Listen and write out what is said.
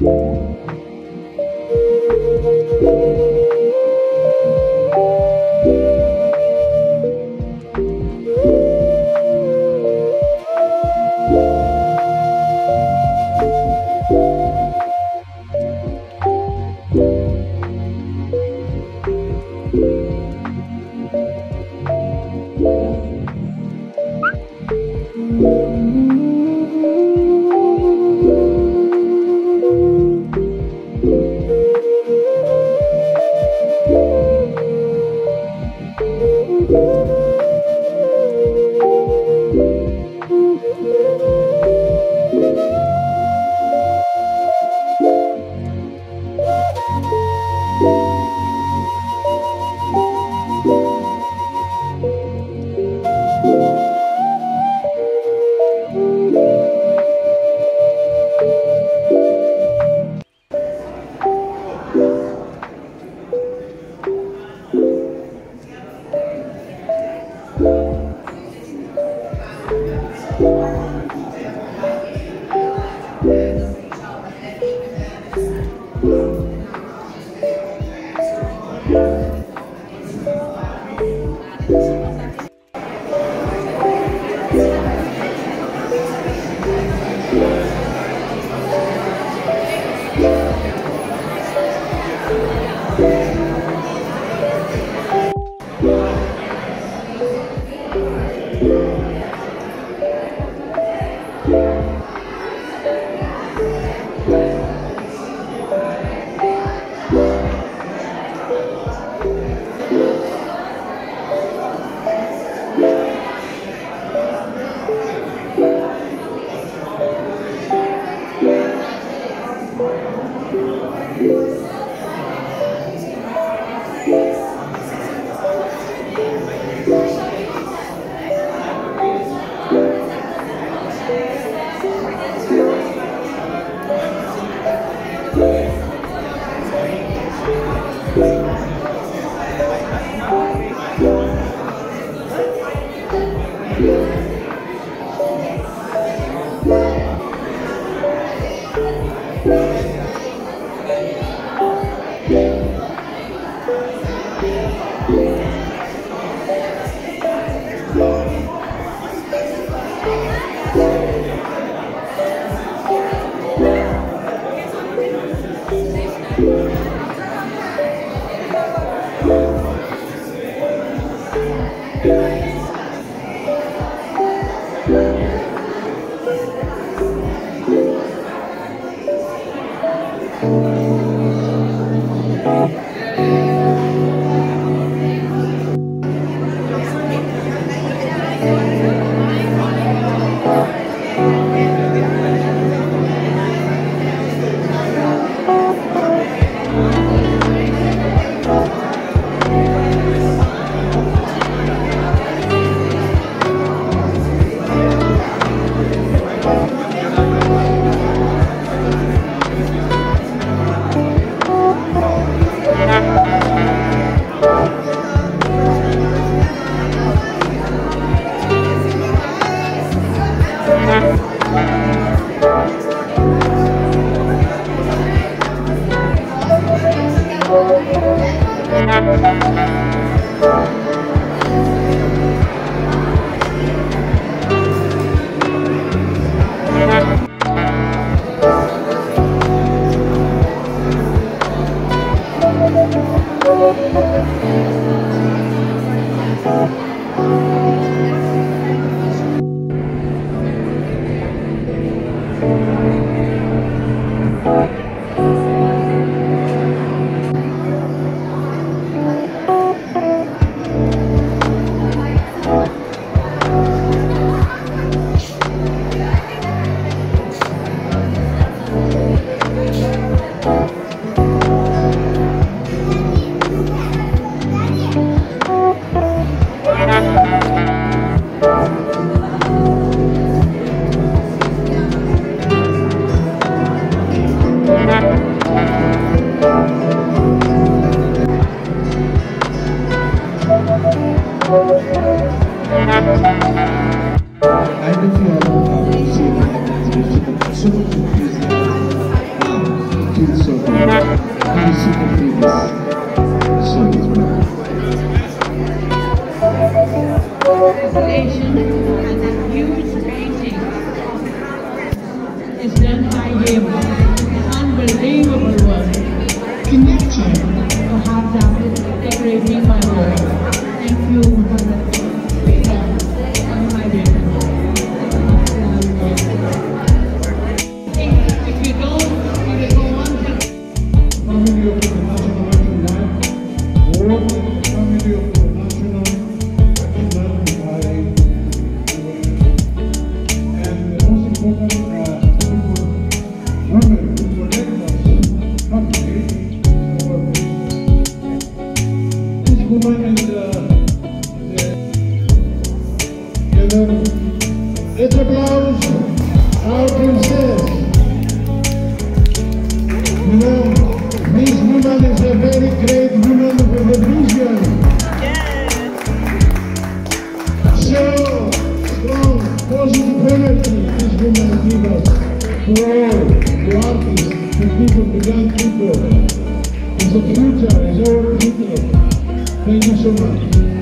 Can super confusing. Dude, so. Kingdom. It applauds our princess. You know, this woman is a very great woman with a vision. Yes. So strong, positive energy this woman gives us to all, to artists, people, young people. It's a future, it's our future. Thank you so much.